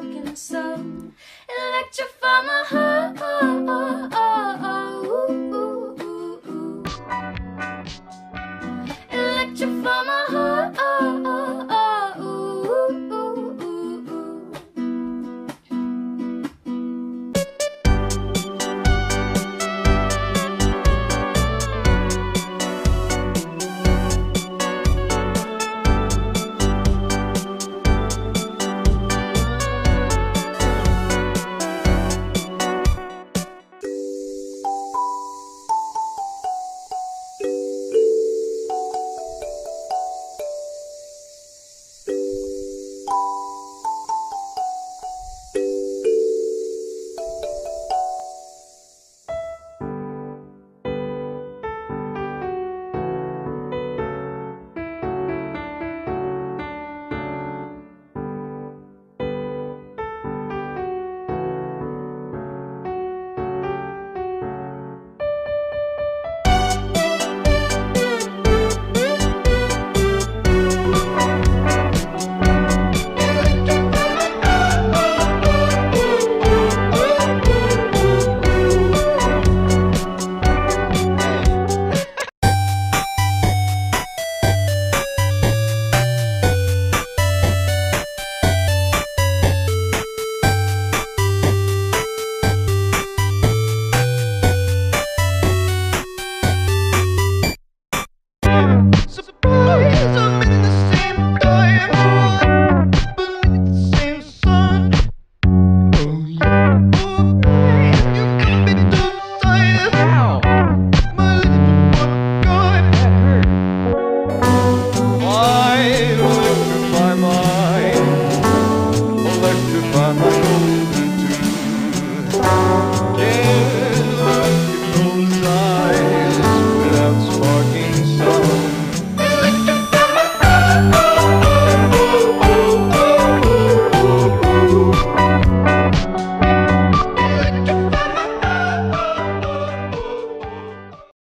fucking sun. Electrify my heart.